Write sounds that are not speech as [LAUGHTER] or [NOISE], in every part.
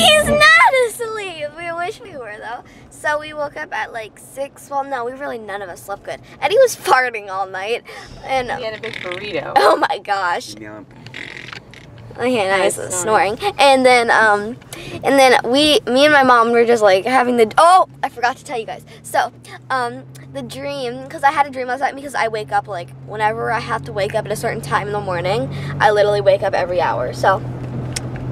He's not asleep. We wish we were though. So we woke up at like six. Well, no, we really none of us slept good. Eddie was [LAUGHS] farting all night, and He had a big burrito. [LAUGHS] oh my gosh. Yeah. Okay, now he's Nice snoring. And then, um, and then we, me and my mom were just like having the. Oh, I forgot to tell you guys. So, um, the dream, because I had a dream last night because I wake up like whenever I have to wake up at a certain time in the morning. I literally wake up every hour. So,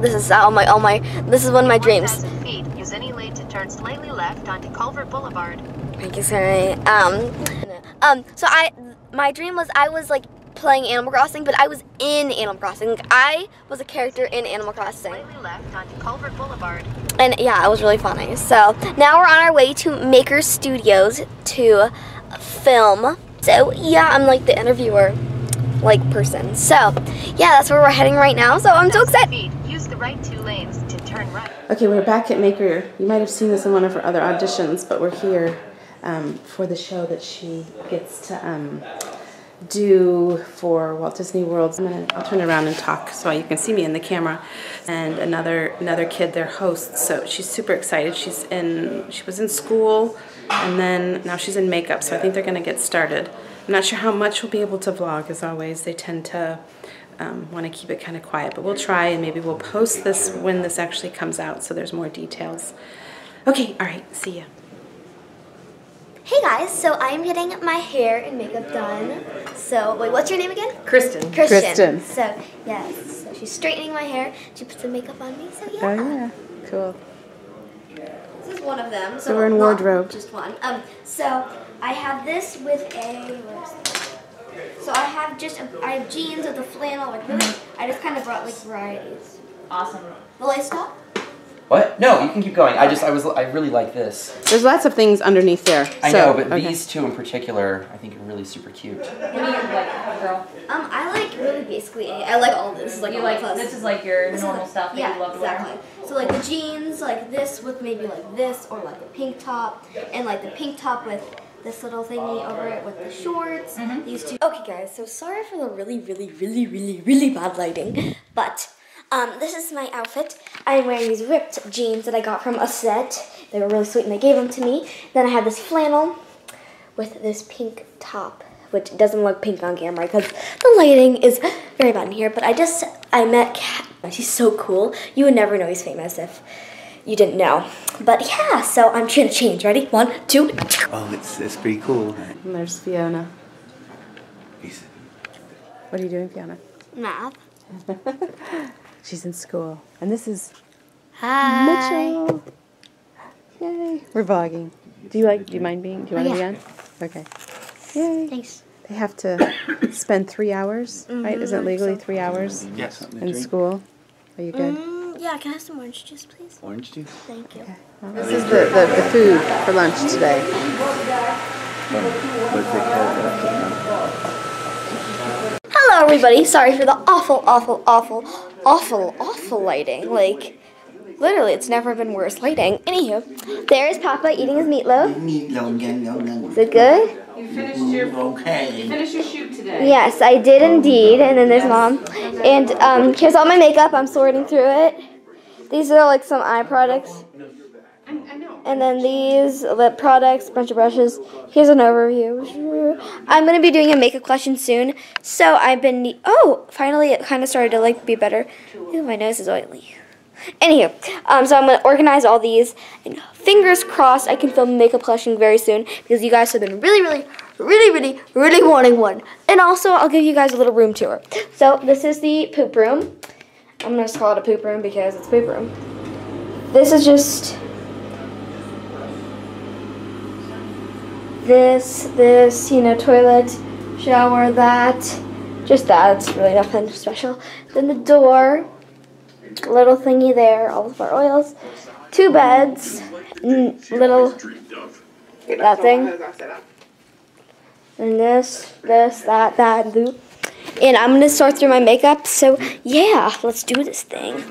this is all my, all my. This is one of my dreams. feet, use any lane to turn slightly left onto Culver Boulevard. Thank you, sorry. Um, um, so I, my dream was I was like playing Animal Crossing, but I was in Animal Crossing. Like, I was a character in Animal Crossing. Left Boulevard. And yeah, it was really funny. So now we're on our way to Maker Studios to film. So yeah, I'm like the interviewer like person. So yeah, that's where we're heading right now. So I'm so excited. use the right two lanes to turn right. Okay, we're back at Maker. You might have seen this in one of her other auditions, but we're here um, for the show that she gets to um, do for Walt Disney World. I'm gonna, I'll turn around and talk so you can see me in the camera. And another another kid, their host. So she's super excited. She's in. She was in school, and then now she's in makeup. So I think they're gonna get started. I'm not sure how much we'll be able to vlog. As always, they tend to um, want to keep it kind of quiet, but we'll try and maybe we'll post this when this actually comes out so there's more details. Okay, all right, see ya. Hey guys, so I'm getting my hair and makeup done. So wait, what's your name again? Kristen. Christian. Kristen. So yes, so she's straightening my hair. She put some makeup on me. So yeah. Oh yeah, cool. This is one of them. So, So we're in wardrobe. Just one. Um. So I have this with a. So I have just a, I have jeans with a flannel. Like really, I just kind of brought like varieties. Awesome. Will I stop? What? No, you can keep going. I just I was I really like this. There's lots of things underneath there. I so- know, but okay. these two in particular, I think are really super cute. What do you like, girl? Um. I like really basically. I like all this. This like You all like clothes. this is like your This normal like- stuff that yeah, you love to exactly. wear. So like the jeans, like this with maybe like this, or like a pink top, and like the pink top with this little thingy over it with the shorts. Mm-hmm. These two. Okay, guys. So sorry for the really, really, really, really, really bad lighting, but um, this is my outfit. I'm wearing these ripped jeans that I got from a set. They were really sweet, and they gave them to me. Then I have this flannel with this pink top, which doesn't look pink on camera because the lighting is very bad in here. But I just, I met Kat. She's so cool. You would never know he's famous if you didn't know. But yeah, so I'm trying to change. Ready? One, two. Oh, it's, it's pretty cool. And there's Fiona. He's- What are you doing, Fiona? Math. [LAUGHS] She's in school, and this is Hi. Mitchell. Yay! We're vlogging. Do you like? Do you mind being? Do you want to Oh, yeah. be on? Okay. Yay! Thanks. They have to [COUGHS] spend three hours, right? Isn't it legally three hours Yes. in school? Are you good? Mm, yeah, can I have some orange juice, please? Orange juice? Thank you. Well, this is the, the, the food for lunch today. What's it called? Hello, everybody. Sorry for the awful, awful, awful, awful, awful lighting. Like, literally, it's never been worse lighting. Anywho, there is Papa eating his meatloaf. Is it good? You finished your Okay. finish your shoot today. Yes, I did indeed. And then there's mom. And um, here's all my makeup. I'm sorting through it. These are like some eye products. And then these lip products, bunch of brushes. Here's an overview. I'm gonna be doing a makeup collection soon, so I've been. Oh, finally, it kind of started to like be better. Ooh, my nose is oily. Anywho, um, so I'm gonna organize all these, and fingers crossed, I can film makeup collection very soon because you guys have been really, really, really, really, really wanting one. And also, I'll give you guys a little room tour. So this is the poop room. I'm gonna just call it a poop room because it's poop room. This is just this, this, you know, toilet, shower, that, just that. It's really nothing special. Then the door, little thingy there, all of our oils, two beds, little that thing, and this, this, that, that, do. And I'm gonna sort through my makeup. So yeah, let's do this thing.